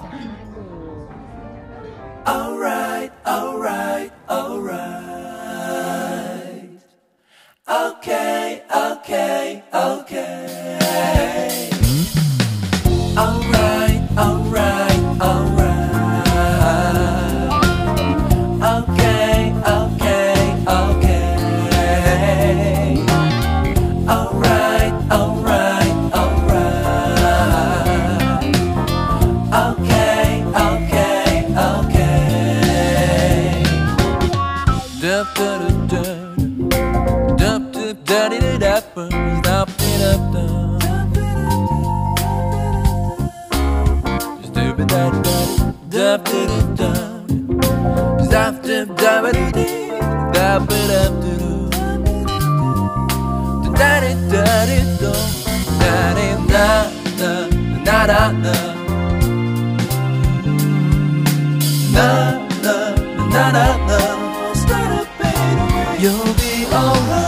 สักพักดู Dup dup dup dup dup dup dup dup dup dup dup dup dup Zap dup dup dup dup dup da da da da da da da da da da You'll be alright.